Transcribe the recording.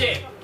準備